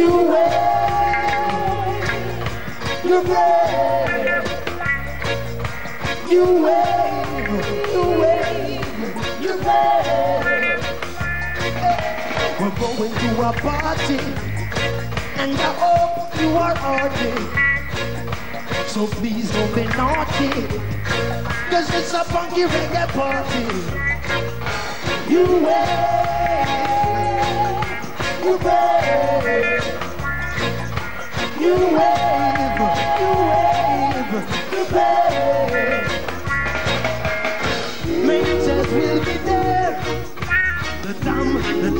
You wave, you wave, you wave, you wave, you wave. We're going to a party, and I hope you are ordered. So please don't be naughty, cause it's a punky reggae party. You wave, you wave, you wave, you wave, you will be there, the the the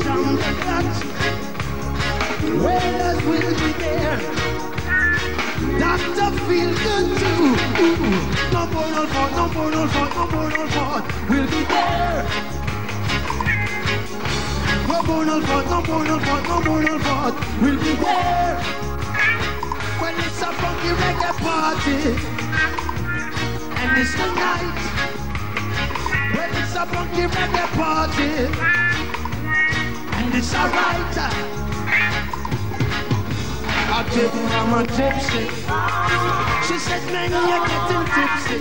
will be there. Feelgood too. Will be there. Number one for, number one for, number one for, will be there. Punky reggae party, and it's the night. When it's a punky reggae party, and it's alright. I I'm a gypsy. She said, man, you're getting tipsy.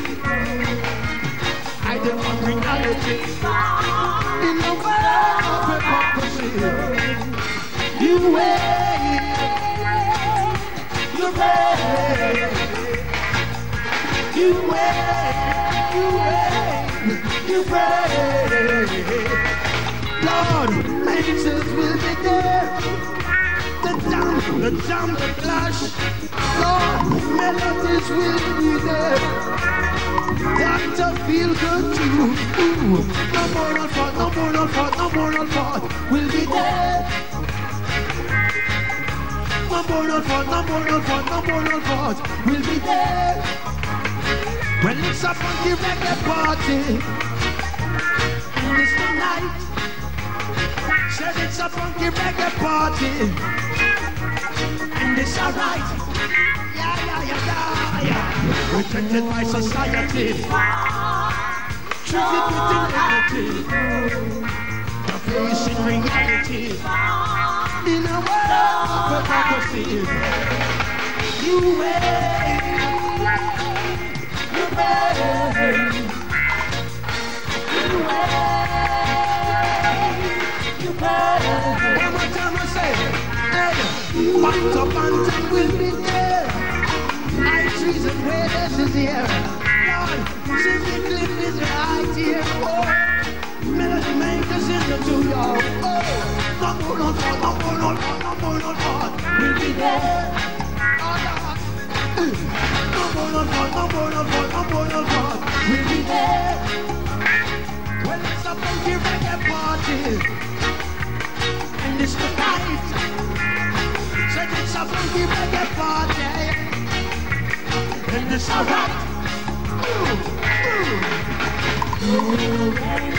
I don't want reality. Wait. You wait. You wait. You wait. Lord, angels will be there the jump, the jump, the clash. Lord, melodies will be there. Doctor Feelgood too. Ooh, number one Number one for, number one for, number one for, will be there. Well, it's a punky reggae party, and it's the night. Said it's a punky reggae party and it's alright. Yeah, yeah, yeah, yeah, yeah. Rejected by society, treated with inanity, the facing reality in a world of hypocrisy. You wait, you wait, you wait, you wait. One more time I say, hey. Panta Panta will be there. High trees and waiters is here. Lord, Jimmy Cliff is right here. Oh, will be there. Will be there. Well, it's a punky reggae party, and it's. Said it's a punky reggae party And it's alright Ooh, ooh. Made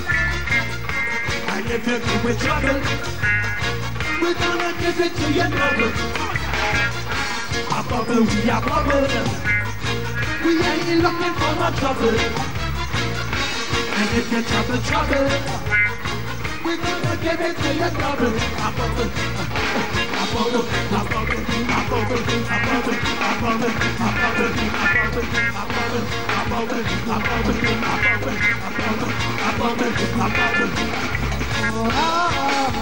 fall, Lord, I You made me fall, Lord, I You you. I bubble, I bubble, I bubble, we are bubble. We ain't looking for no trouble. And if you give me trouble, we're gonna give it to you double. I bubble, we are bubble. We ain't looking for no trouble. And if you trouble, trouble, we're gonna give it to you double. I bubble, I bubble, I bubble oh, oh,